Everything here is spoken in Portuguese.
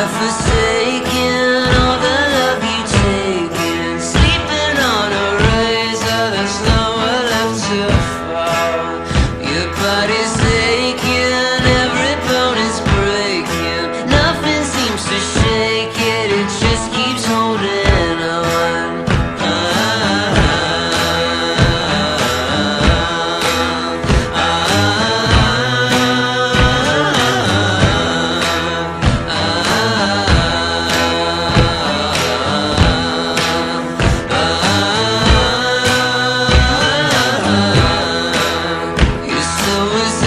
surfaces was